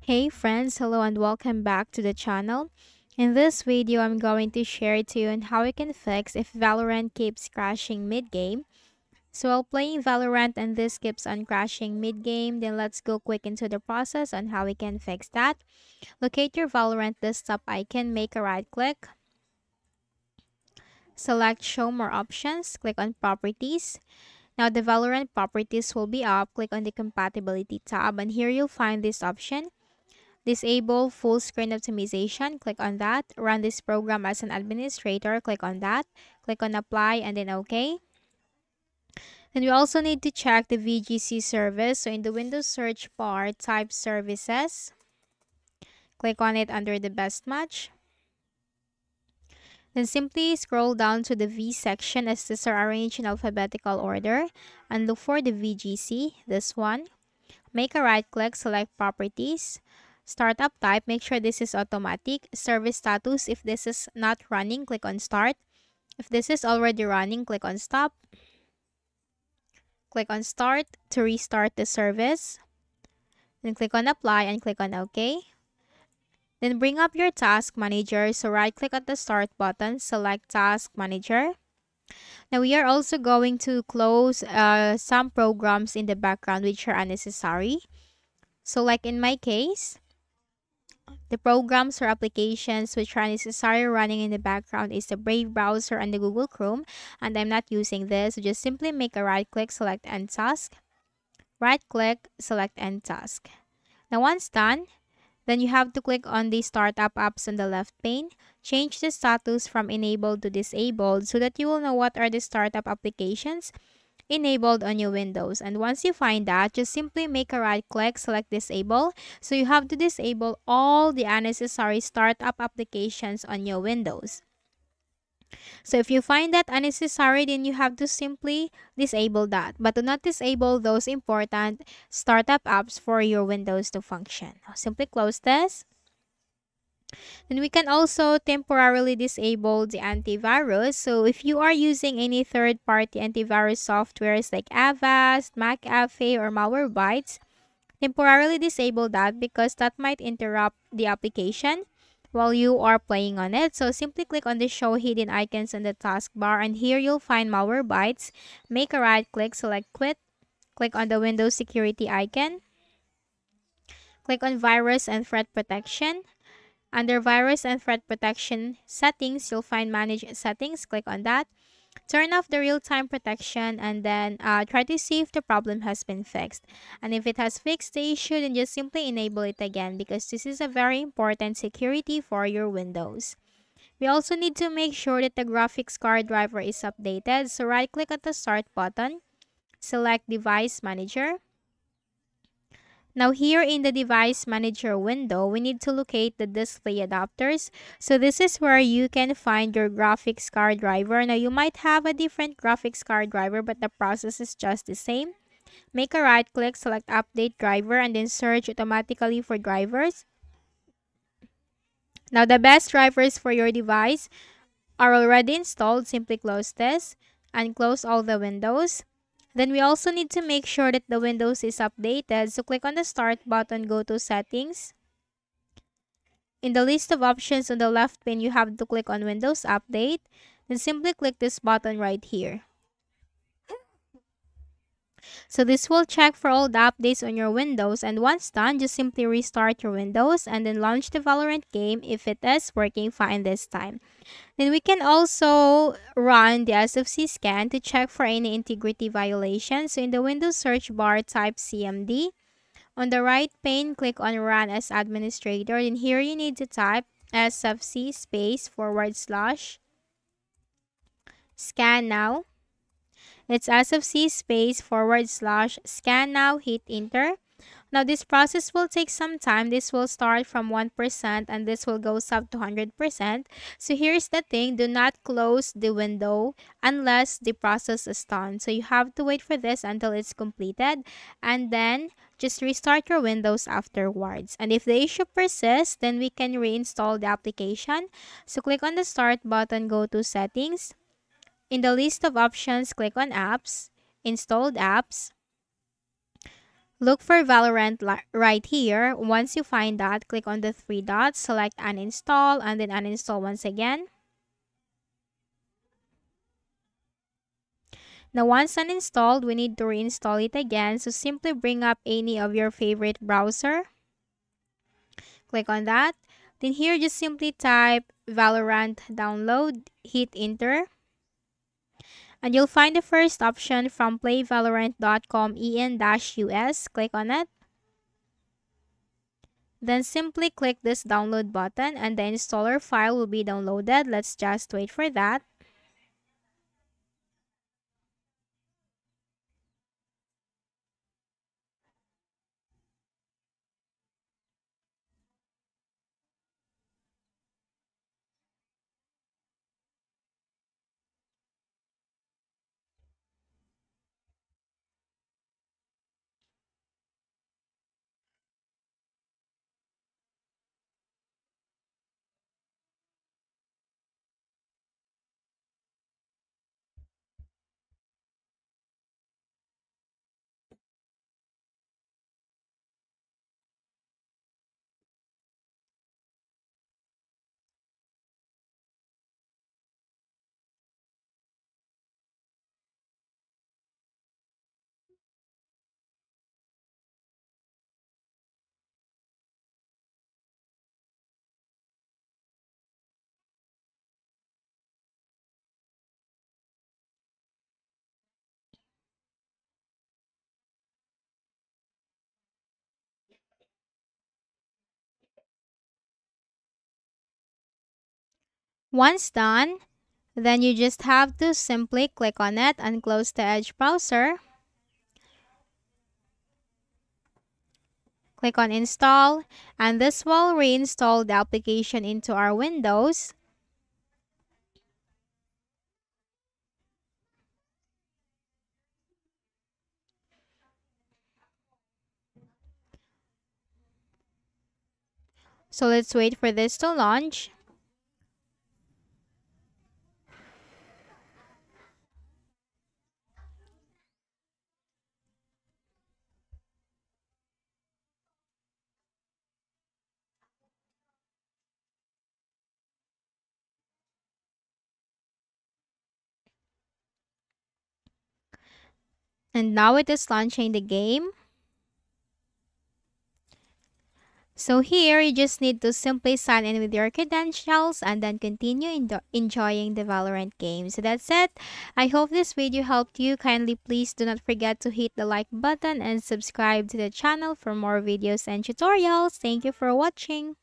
Hey friends, hello and welcome back to the channel. In this video, I'm going to share to you on how you can fix if Valorant keeps crashing mid-game. So while playing Valorant and this keeps on crashing mid-game, then let's go quick into the process on how we can fix that. Locate your Valorant desktop icon, make a right click. Select show more options, click on properties. Now the Valorant properties will be up. Click on the compatibility tab and here you'll find this option. Disable full screen optimization. Click on that. Run this program as an administrator. Click on that. Click on apply and then OK. Then we also need to check the VGC service. So in the Windows search bar, type services. Click on it under the best match. Then simply scroll down to the V section as these are arranged in alphabetical order and look for the VGC, this one. Make a right click, select properties. Startup type, make sure this is automatic. Service status, if this is not running, click on start. If this is already running, click on stop. Click on start to restart the service. Then click on apply and click on OK. Then bring up your task manager. So right click at the start button, select task manager. Now we are also going to close uh, some programs in the background which are unnecessary. So like in my case, the programs or applications which are necessary running in the background is the Brave browser and the Google Chrome and I'm not using this. So just simply make a right click, select end task. Right click, select end task. Now once done, then you have to click on the startup apps on the left pane. Change the status from enabled to disabled so that you will know what are the startup applications enabled on your Windows. And once you find that, just simply make a right click, select disable. So you have to disable all the unnecessary startup applications on your Windows. So if you find that unnecessary, then you have to simply disable that. But do not disable those important startup apps for your Windows to function. Simply close this. Then we can also temporarily disable the antivirus. So if you are using any third-party antivirus softwares like Avast, McAfee, or Malwarebytes, temporarily disable that because that might interrupt the application while you are playing on it. So simply click on the show hidden icons on the taskbar and here you'll find Malwarebytes. Make a right click, select quit. Click on the Windows security icon. Click on virus and threat protection. Under virus and threat protection settings, you'll find manage settings. Click on that. Turn off the real-time protection and then uh, try to see if the problem has been fixed. And if it has fixed the issue, then just simply enable it again because this is a very important security for your Windows. We also need to make sure that the graphics card driver is updated. So right-click at the Start button, select Device Manager. Now here in the device manager window, we need to locate the display adapters. So this is where you can find your graphics card driver. Now you might have a different graphics card driver but the process is just the same. Make a right click, select update driver and then search automatically for drivers. Now the best drivers for your device are already installed. Simply close this and close all the windows. Then we also need to make sure that the Windows is updated. So click on the Start button, go to Settings. In the list of options on the left pane, you have to click on Windows Update. Then simply click this button right here. So this will check for all the updates on your Windows and once done, just simply restart your Windows and then launch the Valorant game if it is working fine this time. Then we can also run the SFC scan to check for any integrity violations. So in the Windows search bar, type CMD. On the right pane, click on Run as Administrator. And here you need to type SFC space forward slash scan now. It's SFC space forward slash scan now, hit enter. Now this process will take some time. This will start from 1% and this will go up to 100%. So here's the thing, do not close the window unless the process is done. So you have to wait for this until it's completed and then just restart your Windows afterwards. And if the issue persists, then we can reinstall the application. So click on the start button, go to settings, in the list of options, click on Apps, Installed Apps. Look for Valorant right here. Once you find that, click on the three dots, select uninstall, and then uninstall once again. Now once uninstalled, we need to reinstall it again. So simply bring up any of your favorite browser. Click on that. Then here, just simply type Valorant download, hit enter. And you'll find the first option from playvalorant.com en-us. Click on it. Then simply click this download button and the installer file will be downloaded. Let's just wait for that. Once done, then you just have to simply click on it and close the Edge browser. Click on install and this will reinstall the application into our Windows. So let's wait for this to launch. And now it is launching the game. So here, you just need to simply sign in with your credentials and then continue enjoying the Valorant game. So that's it. I hope this video helped you. Kindly please do not forget to hit the like button and subscribe to the channel for more videos and tutorials. Thank you for watching.